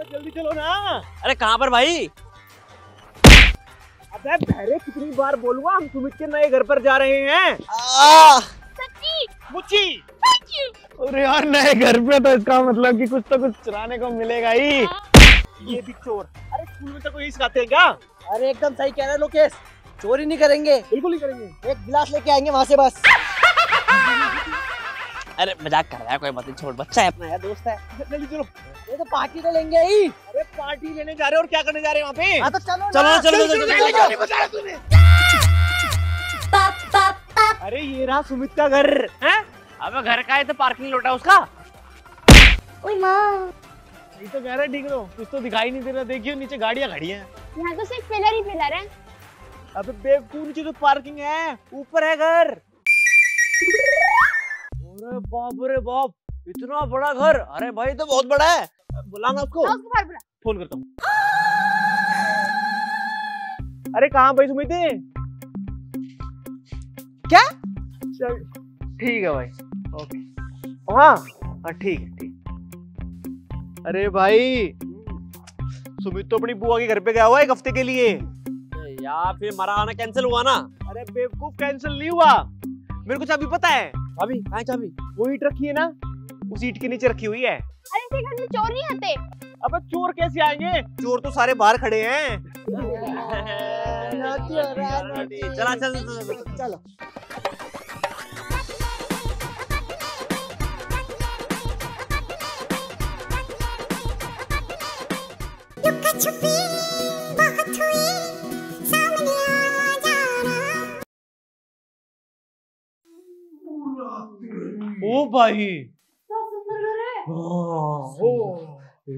अबे जल्दी चलो ना। अरे कहाँ पर भाई? अबे बहरे कितनी बार बोलूँगा हम सुमित के नए घर पर जा रहे हैं। सच्ची? अरे यार नए घर पे तो इसका मतलब कि कुछ तो कुछ चुराने को मिलेगा ही। ये भी चोर। अरे स्कूल में तो कोई सिखाते हैं क्या? अरे एकदम सही कह रहे हैं लोकेश। चोरी नहीं करेंगे। बिल्कुल नहीं करेंगे। एक गिलास लेके आएँगे वहाँ से बस। अरे मज़ाक कर रहा है कोई मतलब छोड़ बच्चा है। अपना दोस्त है। जल्दी चलो। ये तो पार्टी तो लेंगे ही। अरे पार्टी लेने जा रहे हो और क्या करने जा रहे हैं वहाँ पे? हाँ तो चलो चलो चलो चलो चलो, चलो, चलो। अरे ये रहा सुमित का घर है? अबे घर का है तो पार्किंग लोटा उसका। ओए माँ। ये तो कह रहे ठीक लो कुछ तो दिखाई नहीं दे रहा। देखियो नीचे गाड़ियाँ खड़ी हैं। यहाँ तो सिर्फ़ पिलर ही पिलर है। अबे बेवकूफ़ नीचे तो पार्किंग है ऊपर है घर। बाप रे बाप इतना बड़ा घर। अरे भाई तो बहुत बड़ा है। बुलाऊँगा उसको। हाँ, उसको बाहर बुला। फ़ोन करता हूँ। अरे कहाँ भाई सुमित? क्या? चल। ठीक है भाई। ओके। हाँ हाँ ठीक है ठीक। अरे भाई सुमित तो अपनी बुआ के घर पे गया हुआ है एक हफ़्ते के लिए। यार फिर हमारा आना कैंसिल हुआ ना। अरे बेवकूफ़ कैंसिल नहीं हुआ। मेरे को अभी पता है। अभी कहाँ चाबी? वो ईट रखी है ना? उस ईट के नीचे रखी हुई है। अरे इसे घर में चोर नहीं आते? अबे चोर कैसे आएँगे? चोर तो सारे बाहर खड़े हैं। चला चल चल, चल, ओ भाई।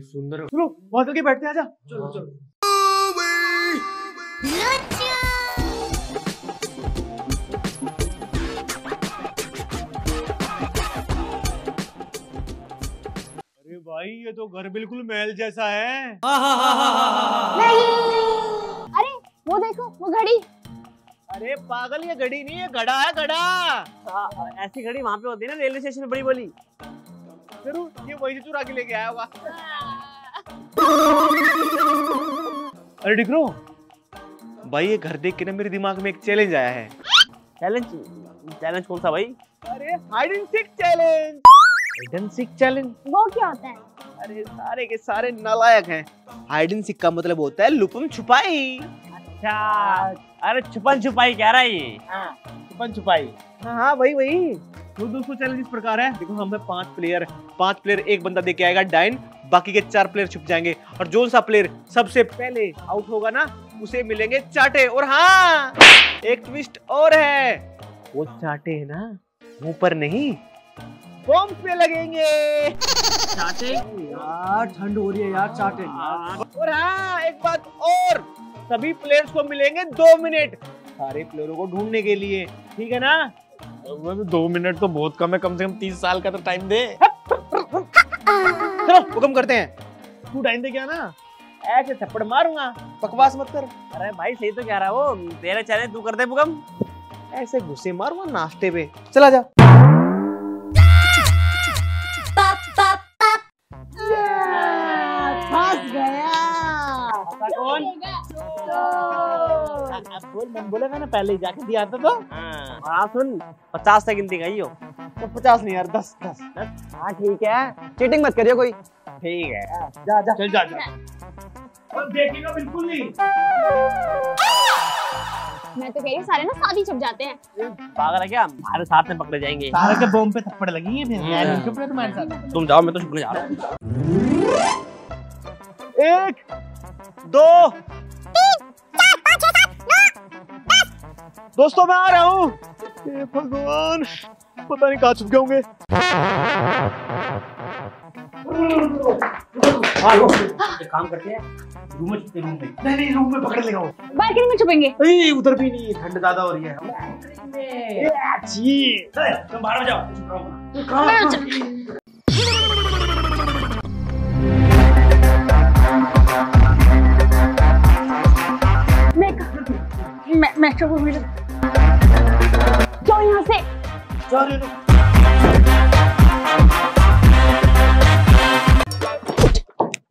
सुंदर। चलो वहाँ चल के बैठते हैं आजा। चलो चलो। अरे भाई ये तो घर बिल्कुल महल जैसा है। नहीं। अरे वो देखो वो घड़ी। अरे पागल ये घड़ी नहीं है घड़ा है घड़ा। हाँ, ऐसी घड़ी वहाँ पे होती है ना रेलवे स्टेशन बड़ी बड़ी ज़रूर ये वही से चुरा के लेके आया होगा अरे डिकरो भाई ये घर देख के ना मेरे दिमाग में एक चैलेंज आया है। चैलेंज चैलेंज कौन सा भाई? अरे hide and seek challenge hide and seek challenge वो क्या होता है? अरे सारे के सारे नालायक हैं। हाइड एंड सीक का मतलब होता है लुपम छुपाई। अच्छा। अरे छुपन छुपाई कह रहा है ये। छुपन छुपाई। हाँ हाँ वही वही। तो दोस्तों चैलेंज इस प्रकार है। देखो हम है पाँच प्लेयर पाँच प्लेयर एक बंदा दे के आएगा डाइन बाकी के चार प्लेयर छुप जाएँगे। और जो सा प्लेयर सबसे पहले आउट होगा ना उसे मिलेंगे चाटे। और हाँ एक ट्विस्ट और है। वो चाटे है ना मुँह पर नहीं बॉम्ब पे लगेंगे। चाटे? यार ठंड हो रही है यार चाटे। और हाँ एक बात और। सभी प्लेयर्स को मिलेंगे दो मिनट सारे प्लेयरों को ढूँढने के लिए ठीक है ना? दो मिनट तो बहुत कम है कम से कम तीस साल का तो टाइम दे। चलो हुक्म करते हैं। तू टाइम दे क्या ना? ऐसे थप्पड़ मारूँगा। बकवास मत कर। अरे भाई सही तो कह रहा है वो। तेरा चैलेंज तू कर दे बुकम ऐसे गुस्से मारूँगा नाश्ते पे। चला जा। बोलेगा ना पहले ही जाके दिया था तो। हाँ। हाँ, सुन। पचास से गिनती गई हो। तो पचास नहीं यार दस दस। हाँ ठीक है। चीटिंग मत करियो कोई। ठीक है। जा जा। चल जा जा। देखेगा बिल्कुल नहीं। मैं तो कह रही हूँ सारे ना साथ ही छुप जाते हैं। पागल है क्या? हमारे साथ में पकड़े जाएँगे। सारे के बॉम्ब पे थप्पड़ लगी है फिर। हम्म। मैं नहीं छुप रहा तुम्हारे साथ। तुम जाओ मैं तो छुपने जा रहा हूँ। एक दो दोस्तों मैं आ रहा हूँ। भगवान पता नहीं कहा छुप गए होंगे। काम करते हैं रूम में छुपते रूम में नहीं नहीं रूम में पकड़ लेगा वो। बालकनी में छुपेंगे। अरे उधर भी नहीं ठंड ज़्यादा हो रही है। तुम बाहर जाओ। मेट्रो को मिल जाओ यहाँ से। चल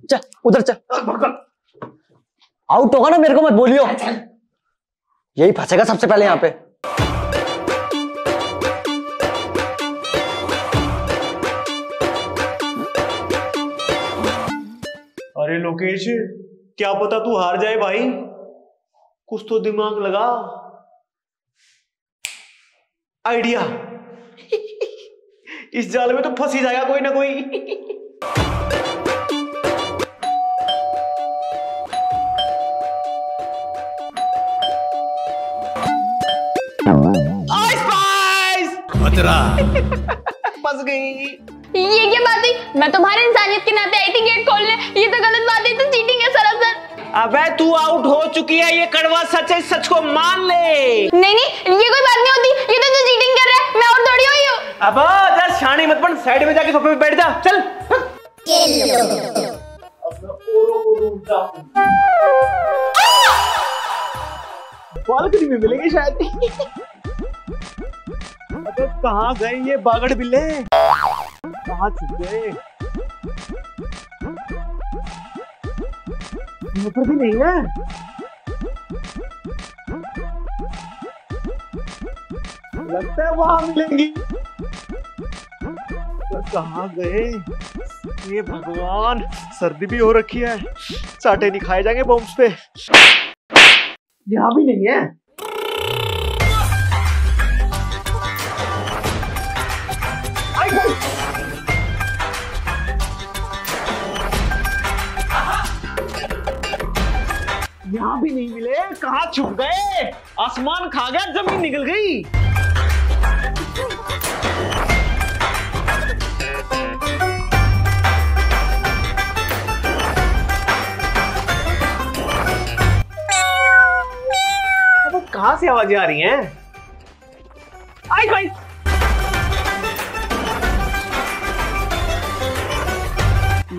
चल उधर चल आउट होगा ना मेरे को मत बोलियो। यही फंसेगा सबसे पहले यहाँ पे। अरे लोकेश क्या पता तू हार जाए भाई? कुछ तो दिमाग लगा। आइडिया। इस जाल में तो फंस ही जाएगा कोई ना कोई। आइस फंस गई। ये क्या बात है मैं तुम्हारे इंसानियत के नाते आई थी गेट खोलने। ये तो गलत बात है तो चीटिंग है सरासर अबे तू आउट हो चुकी है ये कड़वा सच है सच को मान ले। नहीं नहीं ये कोई बात नहीं होती। ये तो तू चीटिंग कर रहा है मैं और थोड़ी हुई हूँ। अब जरा शानी मत बन साइड में जाके सोफे पे बैठ जा। चल बालकनी में मिलेंगे शायद। अबे कहाँ गए ये बागड़ बिल्ले? कहाँ छुप गए? यहाँ पर भी नहीं है? लगता है वहाँ मिलेंगी। पर कहाँ गए? ये भगवान, सर्दी भी हो रखी है। चाटे नहीं खाए जाएँगे बॉम्ब्स पे। यहाँ भी नहीं है? यहाँ भी नहीं मिले। कहा छुप गए? आसमान खा गया, ज़मीन निकल गई। कहाँ से आवाज़ें आ रही हैं? आई भाई।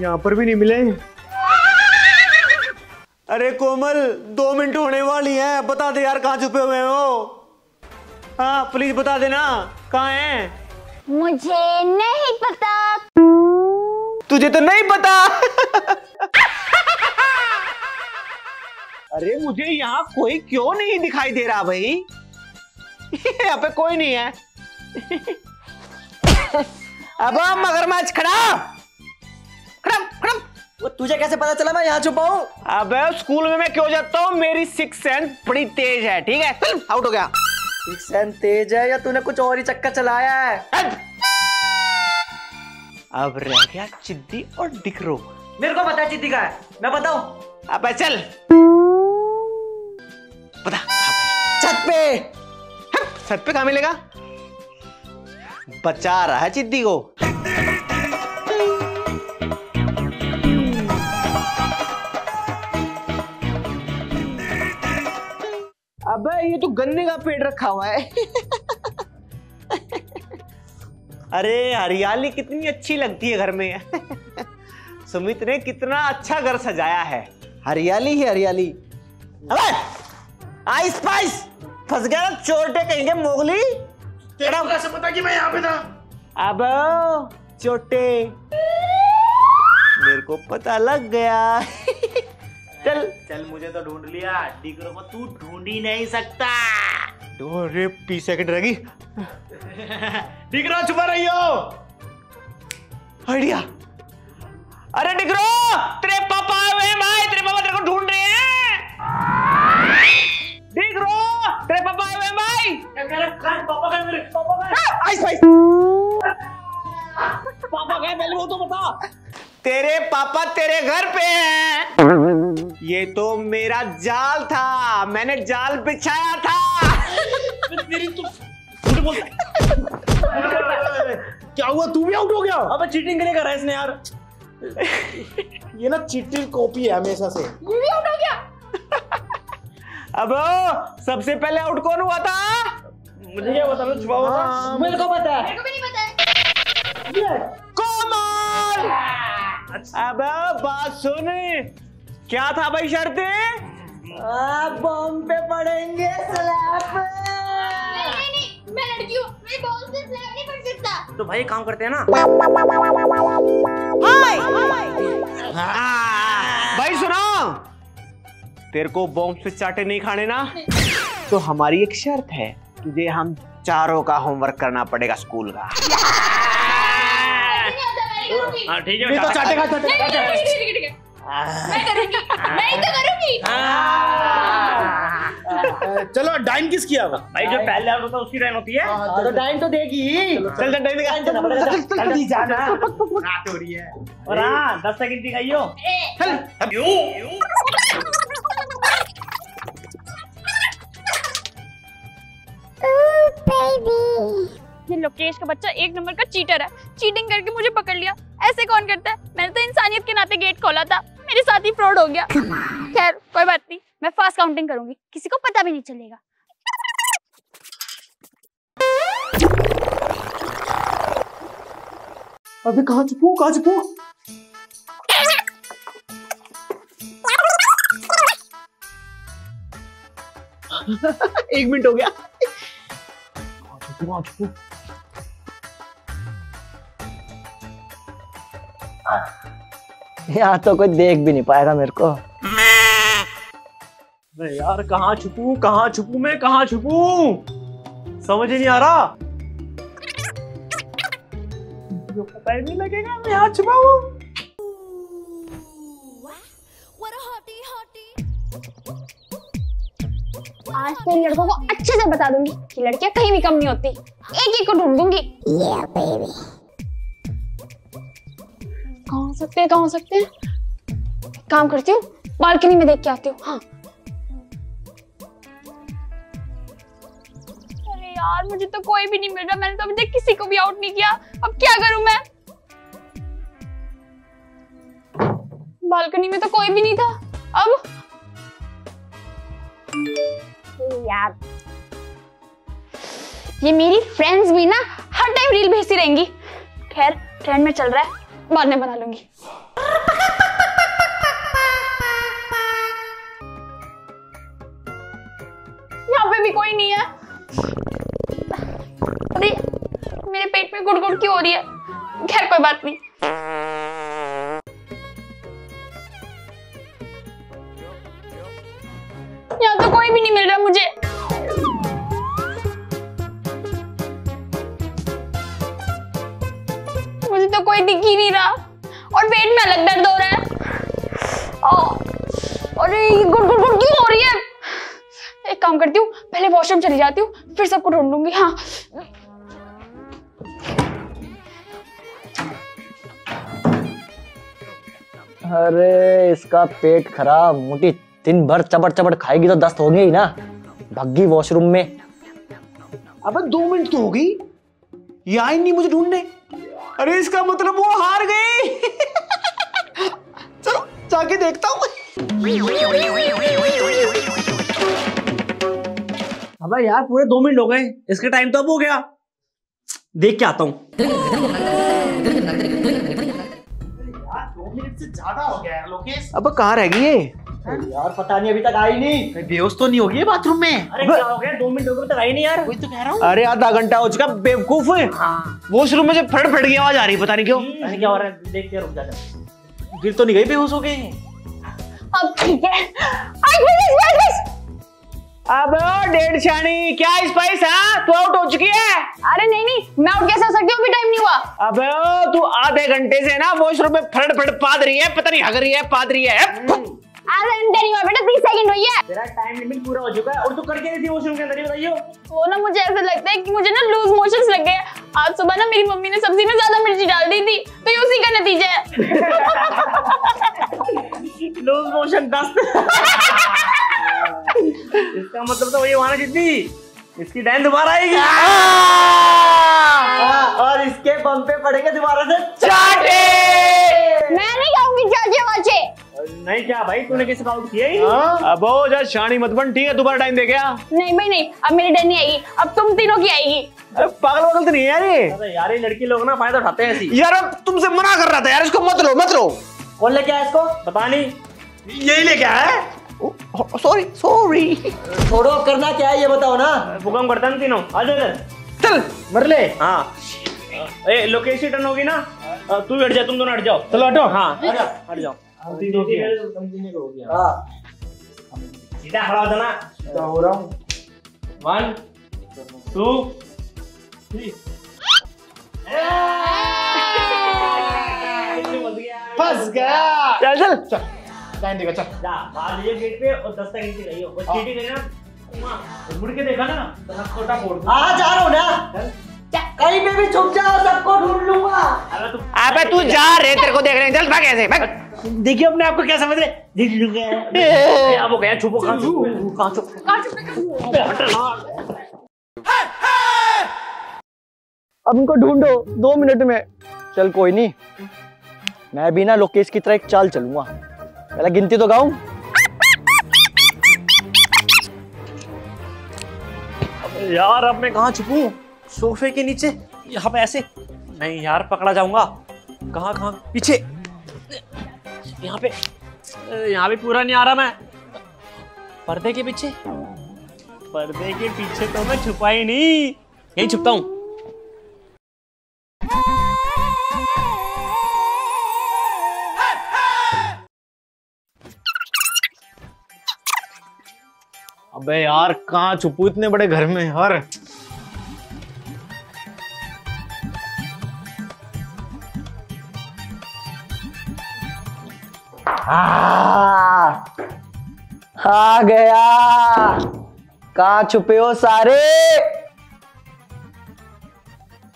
यहाँ पर भी नहीं मिले। अरे कोमल दो मिनट होने वाली है। बता दे यार कहाँ छुपे हुए हो? हाँ प्लीज़ बता देना कहाँ हैं? मुझे नहीं पता। तुझे तो नहीं पता। अरे मुझे यहाँ कोई क्यों नहीं दिखाई दे रहा भाई? यहाँ पे कोई नहीं है। अब मगरमच्छ खड़ा। खड़ा खड़ा। वो तुझे कैसे पता चला मैं यहाँ छुपा हूँ? अबे स्कूल में मैं क्यों जाता हूँ? मेरी सिक्स सेंस बड़ी तेज है ठीक है? आउट हो गया। सिक्स सेंस तेज है या तूने कुछ और ही चक्कर चलाया है? अब रह गया चिद्दी और डिकरो मेरे को पता है चिद्दी का है। मैं बताऊँ? अब चल। बता छत पे। छत पे कहा मिलेगा? बचा रहा है चिद्दी को। ये तो गन्ने का पेड़ रखा हुआ है। अरे हरियाली कितनी अच्छी लगती है घर में। सुमित ने कितना अच्छा घर सजाया है। हरियाली ही हरियाली। अबे आइस पाइस फंस गया ना चोरटे कहेंगे मोगली? तेरा कैसे पता कि मैं यहाँ पे था? अब चोटे मेरे को पता लग गया। चल। चल मुझे तो ढूंढ लिया। डिगरो को तू ढूंढ ही नहीं सकता। अरे बीस सेकंड रहेगी डिगरो छुपा रही हो आइडिया। अरे डिगरो तेरे पापा आए हुए हैं भाई। तेरे पापा तेरे को ढूंढ रहे हैं। डिगरो तेरे पापा आए हुए हैं भाई। पापा का मेरे पापा का आइस आइस पापा गए पहले वो तो बता। तेरे पापा तेरे घर पे हैं। ये तो मेरा जाल था। मैंने जाल बिछाया था। तेरी तू क्या हुआ? तू भी आउट हो गया? अबे चीटिंग के लिए कर रहा है इसने यार। ये ना चीटिंग कॉपी है हमेशा से। ये भी आउट हो गया? अब सबसे पहले आउट कौन हुआ था? मुझे क्या बता छुपा हुआ था। मेरे को पता है। मेरे को भी नहीं पता है। कोमल अब बात सुन। क्या था भाई शर्तें बॉम्ब पे पड़ेंगे स्लैब नहीं नहीं नहीं मैं लड़की हूँ मैं बॉल से स्लैब नहीं पड़ सकता तो भाई काम करते हैं ना आ, तेरे को बॉम्ब से चाटे नहीं खाने ना तो हमारी एक शर्त है तुझे हम चारों का होमवर्क करना पड़ेगा स्कूल का हाँ ठीक है तो चाटेगा चाटेगा मैं करूँगी मैं ही तो करूँगी। चलो डाइन किस किया होगा भाई जो पहले आउट होता है उसकी रन होती है? हाँ, तो टाइम तो देगी चल चल। डाइन पड़ेगा चल, चल, चल, जाना। रात हो रही है। और हाँ दस सेकंड की खाइयो ये। लोकेश का बच्चा एक नंबर का चीटर है। चीटिंग करके मुझे पकड़ लिया। ऐसे कौन करता है? मैंने तो इंसानियत के नाते गेट खोला था। मेरे साथ ही फ्रॉड हो गया। खैर, कोई बात नहीं। मैं फास्ट काउंटिंग करूँगी। किसी को पता भी नहीं चलेगा। अबे, कहाँ छुपू कहाँ छुपू एक मिनट हो गया। कहाँ छुपू कहाँ छुपू यहाँ तो कोई देख भी नहीं पाएगा मेरे को। अरे यार कहाँ छुपू कहाँ छुपू मैं कहाँ छुपू? समझ ही नहीं आ रहा। जो पता ही नहीं लगेगा मैं यहाँ छुपा हूँ। आज तो इन लड़कों को अच्छे से बता दूँगी कि लड़कियाँ कहीं भी कम नहीं होती। एक एक को ढूंढूँगी। कहाँ हो सकते हैं, कहाँ हो सकते हैं? काम करती हूँ, बालकनी में देख के आती हूँ हाँ। अरे यार, मुझे तो कोई भी नहीं मिल रहा, मैंने तो अभी तक किसी को भी आउट नहीं किया। अब क्या करूँ मैं? बालकनी में तो कोई भी नहीं था। अब? यार। ये मेरी फ्रेंड्स भी ना, हर टाइम रील भेजती रहेंगी। खैर ट्रेंड में चल रहा है। बाद में बना लूँगी। यहाँ पे भी कोई नहीं है। अरे, मेरे पेट में गुड़गुड़ क्यों हो रही है? खैर, कोई बात नहीं। यहाँ तो कोई भी नहीं मिल रहा मुझे। कोई दिख ही नहीं रहा। और पेट में अलग दर्द हो रहा है। अरे ये गुड़ गुड़ गुड़ क्यों हो रही है? एक काम करती हूँ पहले वॉशरूम चली जाती हूँ फिर सबको ढूंढूँगी हाँ। अरे इसका पेट खराब मोटी दिन भर चबड़ चबड़ खाएगी तो दस्त होंगे ही ना। भग्गी वॉशरूम में। अबे दो मिनट तो हो गई। ये आई नहीं मुझे ढूँढने। अरे इसका मतलब वो हार गई। चलो, जाके देखता हूँ। अबे यार, पूरे दो मिनट हो गए। इसका टाइम तो अब हो गया। देख के आता हूँ। अब कहाँ रह गई ये? यार पता नहीं अभी तक आई नहीं। बेहोश तो नहीं होगी बाथरूम में? अरे क्या हो गया? दो मिनट हो गए तक आई नहीं यार। वही तो कह रहा हूँ। अरे आधा घंटा हो चुका बेवकूफ़। वॉशरूम में से फट फट की आवाज़ आ रही है पता नहीं क्यों। अरे क्या हो रहा है? देख के रुक जा। गिर तो नहीं गई बेहोश हो गए अब ठीक है। अब डेढ़ शानी क्या स्पाइस हाँ? तू आउट हो चुकी है। अरे नहीं नहीं मैं आउट कैसे हो सकती हूँ? टाइम नहीं हुआ। अब तू आधे घंटे से ना वॉशरूम में फट फट पाद रही है पता नहीं हग रही है पाद रही है। आधा घंटे नहीं हुआ बेटा तीस सेकंड हुई है तेरा टाइम लिमिट पूरा हो चुका है और तू करके नहीं थी वॉशरूम के अंदर ये बताइयो। वो ना मुझे ऐसा लगता है कि मुझे ना लूज मोशंस लग गए आज सुबह ना मेरी मम्मी ने सब्ज़ी में ज़्यादा मिर्ची डाल दी थी तो ये उसी का नतीजा है। लूज मोशन दस। इसका मतलब तो वही वहाँ जितनी इसकी डाइन दोबारा आएगी। और इसके बम पे पड़ेंगे दोबारा से। चाटे नहीं क्या भाई तूने किसी आउट किया ही अब जा शानी मत बन ठीक है? दोबारा टाइम दे क्या नहीं भाई नहीं अब मेरी डर नहीं आएगी अब तुम तीनों की आएगी। अरे पागल पागल तो नहीं यार ये। अरे यार ये लड़की लोग ना फ़ायदा उठाते हैं ऐसी यार अब तुमसे मना कर रहा था यार इसको मत लो मत लो कौन लेके आया इसको? पता नहीं यही लेके आया सॉरी सॉरी छोड़ो करना क्या है ये बताओ ना। भूकंप करता है ना तीनों। आ जा चल। मर ले। हाँ। ए लोकेश टर्न होगी ना? तू हट जा तुम दोनों हट जाओ। चलो हटो। हाँ हट जाओ। तीनों की है। हाँ सीधा खड़ा हो जाना। क्या हो रहा हूँ। वन टू थ्री फंस गया। चल चल। चल लाइन देगा चल। जा बाहर ये गेट पे और दस तक नीचे रही हो। बस हाँ। चीटिंग है ना मुड़ के देखा ना तो छोटा फोड़। हाँ जा रहा हूँ ना। कहीं पे भी छुप जाओ सबको ढूंढ लूँगा। अबे तू अबे तू जा रे तेरे को देख रहे हैं। चल भाग ऐसे भाग। देखिए अपने आप को क्या समझ रहे देख लूँगा अब हो गया छुपो कहाँ छुपो कहाँ छुप कहाँ रहे? अब इनको ढूंढो दो मिनट में। चल कोई नहीं। मैं भी ना लोकेश की तरह एक चाल चलूँगा। पहले गिनती तो गाऊं? यार अब मैं कहाँ छुपूं? सोफे के नीचे? यहाँ पे ऐसे? नहीं यार पकड़ा जाऊँगा। कहाँ कहाँ? पीछे। यहाँ पे यहाँ भी पूरा नहीं आ रहा मैं। पर्दे के पीछे? पर्दे के पीछे तो मैं छुपा ही नहीं। यही छुपता हूँ। अबे यार, कहाँ छुपू इतने बड़े घर में यार? आ गया। कहा छुपे हो सारे?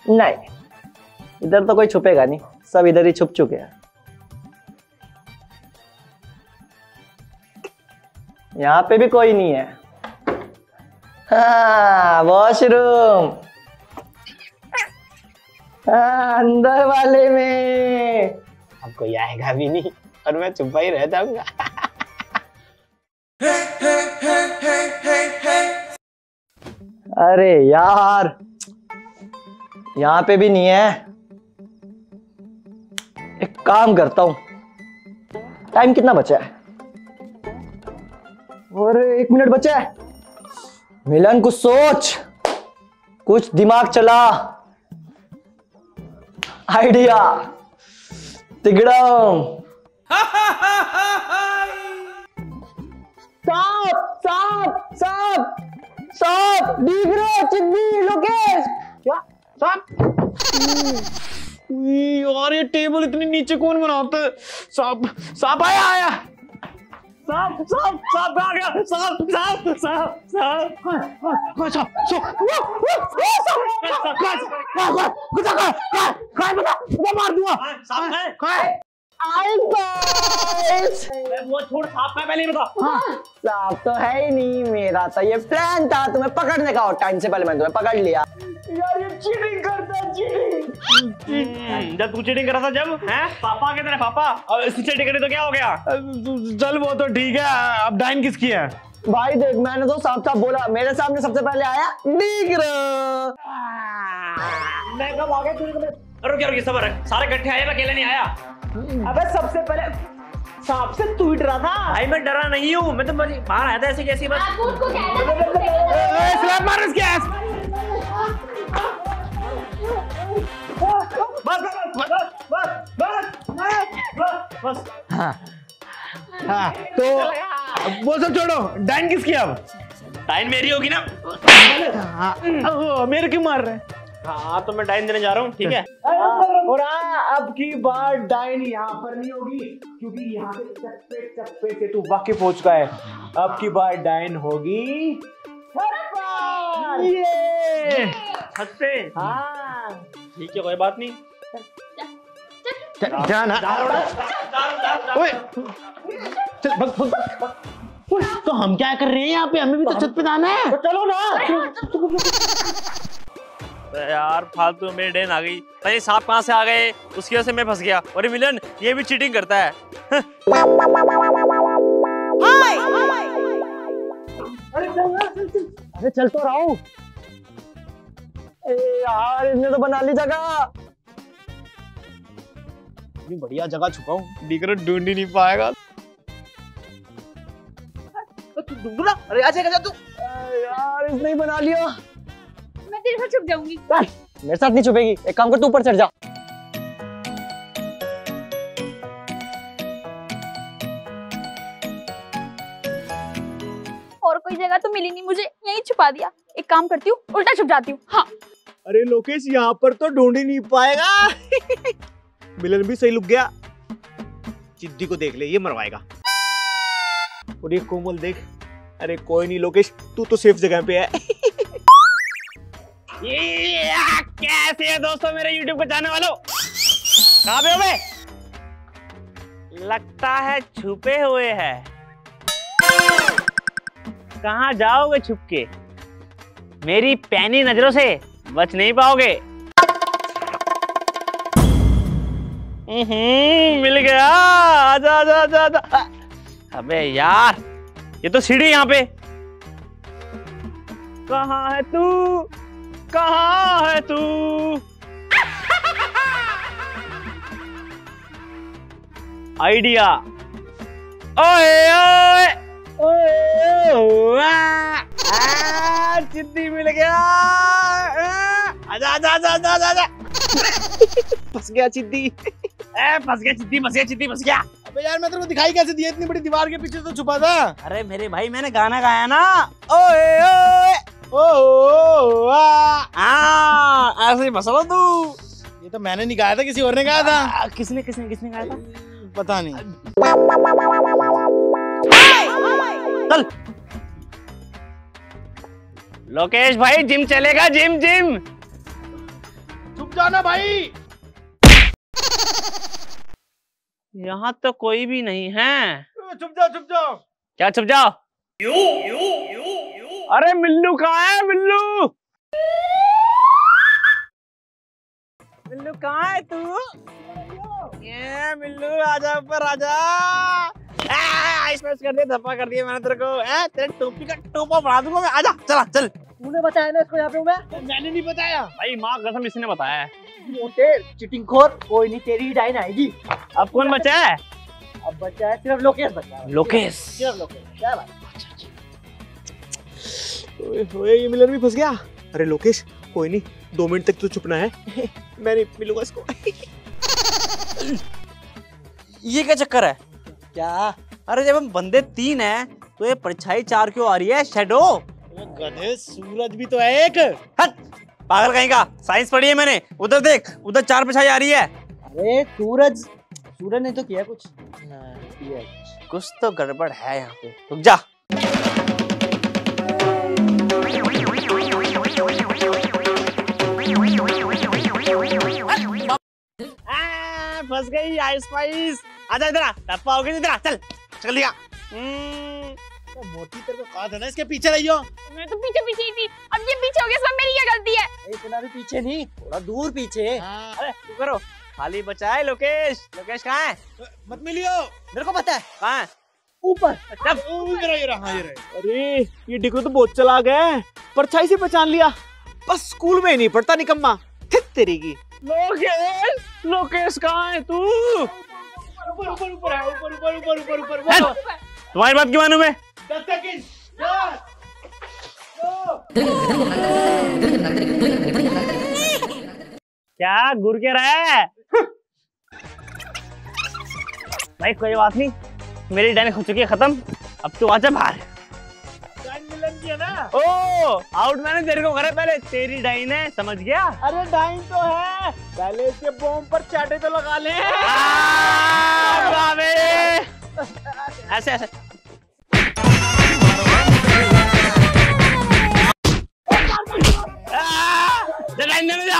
नहीं इधर तो कोई छुपेगा नहीं। सब इधर ही छुप चुके हैं। यहाँ पे भी कोई नहीं है। हाँ वॉशरूम हाँ, अंदर वाले में। अब कोई आएगा भी नहीं और मैं छुपा ही रह जाऊँगा। अरे यार यहाँ पे भी नहीं है। एक काम करता हूँ। टाइम कितना बचा है? और एक मिनट बचा है। मिलन कुछ सोच। कुछ दिमाग चला। आइडिया तिगड़म। सांप सांप सांप सांप दिख रहा है, चिट्ठी लोकेश। क्या? सांप उई, यार ये टेबल इतनी नीचे कौन बनाता है? सांप सांप आया आया। सांप सांप सांप आ गया। सांप सांप। सांप। सांप कौन सांप मार दूँगा। सांप है। कहाँ वो छोड़ सांप का पहले ही बता। सांप तो है ही नहीं मेरा तो ये प्लान था तुम्हें पकड़ने का और टाइम से पहले मैंने तुम्हें पकड़ लिया। यार ये चीटिंग करता है चीटिंग जब तू चीटिंग करा था जब हैं? पापा के तेरे पापा। अब इसकी चीटिंग करी तो क्या हो गया? चल वो तो ठीक है अब डाइन किसकी है? भाई देख मैंने तो साफ़ साफ़ बोला मेरे सामने सबसे पहले आया डीगर। मैं कब आ गया? रुक रुक सबर रख सारे इकट्ठे आए मैं अकेले नहीं आया? अबे सबसे पहले सांप से तू ही डरा था। भाई मैं डरा नहीं हूँ। मैं तो बस बाहर आया था ऐसे कैसे बस। स्लैप मार इसके ass। बस बस बस बस बस बस। बस हाँ तो वो सब छोड़ो। डाइन किसकी अब? डाइन मेरी होगी ना। हाँ, मेरे क्यों मार रहे हैं। हाँ तो मैं डाइन देने जा रहा हूँ ठीक है? और हाँ, अब की बार डाइन यहाँ पर नहीं होगी क्योंकि यहाँ पे चप्पे चप्पे से तू वाकिफ हो चुका है। अब की बार डाइन होगी। ये छत पे। हाँ। ठीक है कोई बात नहीं। जाना चल भग भग भग। तो हम क्या कर रहे हैं यहाँ पे? हमें भी तो छत पे जाना है। चलो ना। यार फालतू मेरी डेन आ गई। पता नहीं सांप कहाँ से आ गए उसकी वजह से मैं फंस गया। और ये विलन ये भी चीटिंग करता है। अरे चल तो रहा हूँ। यार इसने तो बना ली जगह। बढ़िया जगह छुपा हूँ डीगर ढूंढ ही नहीं पाएगा। अरे आ जाएगा तू। यार इसने ही बना लिया। मैं तेरे साथ छुप जाऊँगी। मेरे साथ नहीं छुपेगी। एक काम कर तू ऊपर चढ़ जा। और कोई जगह तो मिली नहीं मुझे यहीं छुपा दिया। एक काम करती हूँ उल्टा छुप जाती हूँ। हाँ। अरे लोकेश यहाँ पर तो ढूंढ ही नहीं पाएगा। मिलन भी सही लुक गया। चिद्दी को देख ले ये मरवाएगा। और ये कोमल देख। अरे कोई नहीं लोकेश तू तो सेफ़ जगह पे है। कैसे है दोस्तों मेरे YouTube को जाने वालों? कहाँ पे हो बे? लगता है छुपे हुए है। कहाँ जाओगे छुप के? मेरी पैनी नज़रों से बच नहीं पाओगे। हम्म, मिल गया। आजा आजा आजा आजा। अबे यार ये तो सीढ़ी यहाँ पे। कहाँ है तू? कहाँ है तू? आइडिया। ओए ओए ओए मिल गया। आजा आजा आजा आजा आजा आजा। फंस गया चिद्दी ए, फंस गया चिद्दी फंस गया चिद्दी फंस गया। अबे यार मैं तेरे को दिखाई कैसे दिया? इतनी बड़ी दीवार के पीछे तो छुपा था। अरे मेरे भाई मैंने गाना गाया ना। ओए ओए ओ आ, आ, ऐसे ही फंसा तू। ये तो मैंने नहीं गाया था किसी और ने गाया था। आ, किसने किसने किसने गाया था? पता नहीं। चल। लोकेश भाई जिम चलेगा जिम जिम। चुप जाना भाई। यहाँ तो कोई भी नहीं है। चुप जाओ चुप जाओ। क्या चुप जाओ? अरे मिल्लू कहाँ है मिल्लू? मिल्लू कहाँ है तू? ये मिल्लू आजा ऊपर आजा कर दिया धप्पा कर दिया मैंने तेरे को। ए, तेरे टोपी का टोपा बढ़ा दूँगा मैं। आजा चला चल। तूने बताया ना इसको यहाँ पे मैं? मैंने नहीं बताया। भाई माँ कसम इसी ने बताया है। चिटिंग खोर कोई नहीं तेरी डाइन आएगी। अब कौन बचा है? अब बच्चा है सिर्फ़ लोकेश बच्चा है। लोकेश। सिर्फ़ लोकेश क्या भाई ओए ये मिलन भी फंस गया। अरे लोकेश कोई नहीं दो मिनट तक तो चुपना है। मैं नहीं मिलूँगा इसको। ये क्या चक्कर है? क्या? अरे जब हम बंदे तीन हैं तो ये परछाई चार क्यों आ रही है? शेडो गधे सूरज भी तो है एक। हट! पागल कहीं का? साइंस पढ़ी है मैंने। उधर देख उधर चार परछाई आ रही है। अरे सूरज सूरज ने तो किया कुछ किया कुछ। कुछ तो गड़बड़ है यहाँ पे। रुक जा। फंस गई आइस पाइस। आजा इधर टप्पा हो गई इधर चल। चल लिया हम्म, तो मोटी तेरे को कहा था ना इसके पीछे रहियो। मैं तो पीछे पीछे ही थी। अब ये पीछे हो गया इसमें मेरी क्या गलती है? इतना भी पीछे नहीं थोड़ा दूर पीछे। हाँ, अरे तू करो। खाली बचा है लोकेश। लोकेश कहाँ है? मत मिलियो। मेरे को पता है। कहाँ है? ऊपर। चल ये रहा ये रहा हाँ, रहा। अरे ये डिको तो बहुत चला गया परछाई से पहचान लिया। बस स्कूल में ही नहीं पढ़ता निकम्मा। थित तेरी की। लोकेश लोकेश कहाँ है तू? ऊपर ऊपर ऊपर है, ऊपर ऊपर ऊपर ऊपर ऊपर तुम्हारी बात क्यों मानू मैं? दस सेकंड क्या गुर के रहा है? भाई कोई बात नहीं। मेरी डायन हो चुकी है खत्म। अब तू आजा बाहर। है ना ओ आउट मैंने तेरे को करा पहले। तेरी डाइन है समझ गया? अरे डाइन तो है। पहले इसके बॉम्ब पर चाटे तो लगा ले। ऐसे ऐसे। दे मेरा।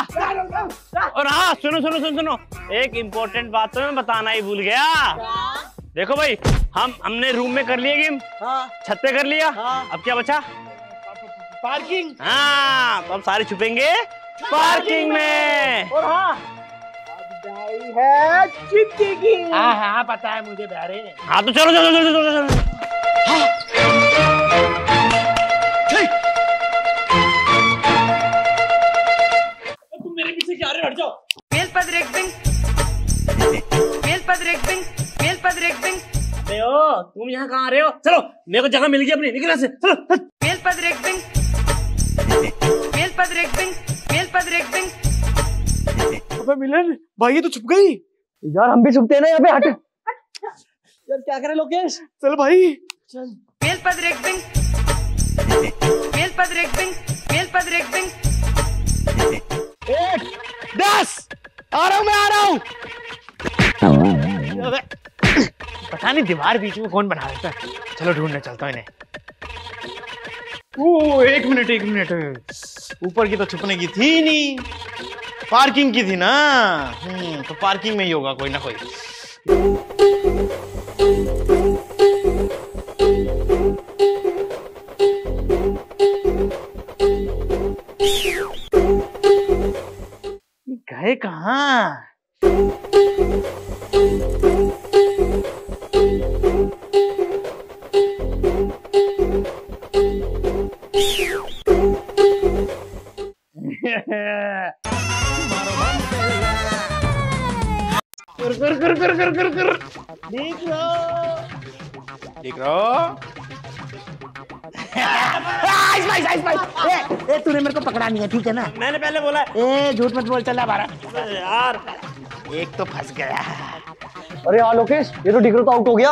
और हाँ सुनो सुनो सुनो सुनो। एक इम्पोर्टेंट बात तो मैं बताना ही भूल गया। देखो भाई हम हमने रूम में कर लिया गेम हाँ। छत पे कर लिया। हाँ। अब क्या बचा? पार्किंग हाँ तो हम सारे छुपेंगे। पार्किंग में। और हाँ। है चिट्टी की। हाँ हाँ पता है मुझे प्यारे। हाँ तो चलो चलो चलो चलो चलो। तुम मेरे पीछे क्या रहे हट जाओ। अरे ओ तुम यहाँ कहाँ आ रहे हो? चलो मेरे को जगह मिल गई अपनी निकल से चलो चल। अबे मिलन भाई ये तो छुप गई। यार हम भी छुपते हैं ना यहाँ पे हट। यार क्या करे लोकेश? चल भाई। चल। दस। आ रहा हूँ मैं आ रहा हूँ। अबे, पता नहीं दीवार बीच में कौन बना देता चलो ढूँढने चलता हूँ इन्हें। ओ एक मिनट एक मिनट। ऊपर की तो छुपने की थी नहीं। पार्किंग की थी ना। हम्म, तो पार्किंग में ही होगा कोई ना कोई। गए कहाँ? कर कर कर कर कर कर कर देख लो देख लो आइस भाई आइस भाई ए, ए तूने मेरे को पकड़ा नहीं है ठीक है ना मैंने पहले बोला ए झूठ मत बोल चला बारा यार। एक तो फंस गया। अरे यार लोकेश ये तो डिग्रो तो आउट हो गया।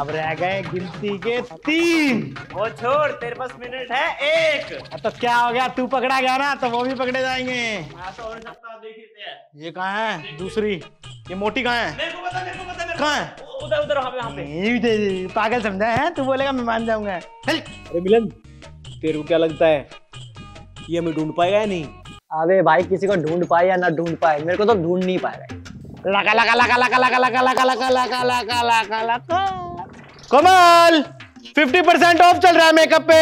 अब रह गए गिनती के तीन वो छोड़ तेरे पास मिनट है एक तो क्या हो गया तू पकड़ा गया ना तो वो भी पकड़े जाएँगे हो हैं ये कहाँ है दूसरी ये मोटी कहाँ है मेरे को पता मेरे को पता मेरे कहाँ है उधर उधर वहाँ पे वहाँ पे दे- पागल समझा है तू बोलेगा मैं मान जाऊँगा अरे मिलन तेरे को क्या लगता है ये हमें ढूंढ पाएगा या नहीं अबे भाई किसी को ढूंढ पाए या ना ढूंढ पाए मेरे को तो ढूंढ नहीं पाएगा लगा लगा लगा लगा लगा लगा लगा लगा लगा लगा लगा लगा कमल! 50% ऑफ़ चल रहा है मेकअप पे।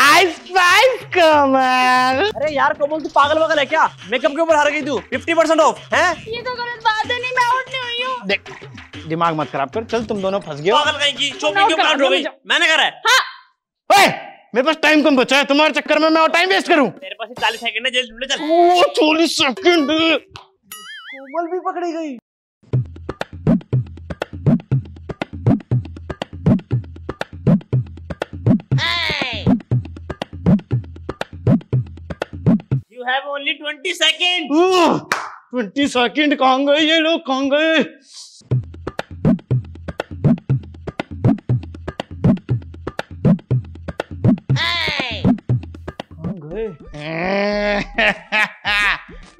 आइस पाइस कमल! अरे यार कोमल तू पागल वगल है क्या? मेकअप के ऊपर हार गई तू। 50% परसेंट ऑफ़ है? ये तो गलत बात है नहीं मैं आउट नहीं हुई हूँ। देख दिमाग मत खराब कर चल तुम दोनों फंस गए पागल कहीं की? शॉपिंग के ऊपर हो गई? मैंने करा है। ओए मेरे पास टाइम कम बचा है तुम्हारे चक्कर में मैं और टाइम वेस्ट करूँ? तेरे पास चालीस सेकंड है जल्दी चल ओ चालीस सेकंड कोमल भी पकड़ी गई। Have only 20 second twenty second कहाँ गए ये लोग? कहाँ गए?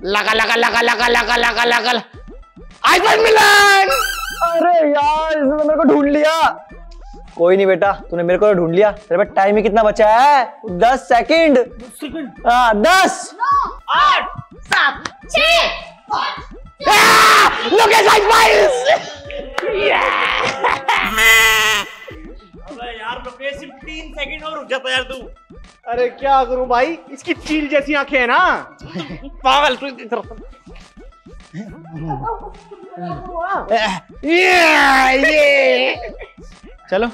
लगा लगा लगा लगा लगा लगा लगा। आईफोन मिलन! अरे यार इसने मेरे को ढूंढ लिया। कोई नहीं बेटा तूने मेरे को ढूंढ लिया। तेरे पास टाइम ही कितना बचा है? दस सेकंड हाँ दस। लोकेश आईफाइल्स अबे यार लोकेश सिर्फ़ 3 सेकंड और रुक जाता यार तू। अरे क्या करूँ भाई? इसकी चील जैसी आँखें हैं ना। पागल तू इधर ये ये। चलो।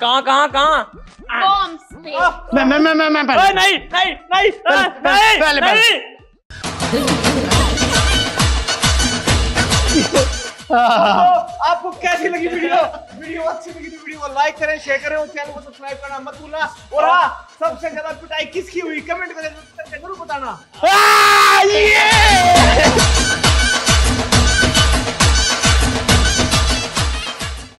कहाँ कहाँ कहाँ? मैं मैं मैं मैं मैं नहीं नहीं नहीं नहीं नहीं पहले, पहले। आपको कैसी लगी वीडियो? वीडियो अच्छी लगी तो वीडियो को लाइक करें शेयर करें और चैनल को सब्सक्राइब करना मत भूलना। और हाँ सबसे ज़्यादा पिटाई किसकी हुई? कमेंट करके ज़रूर बताना। ये!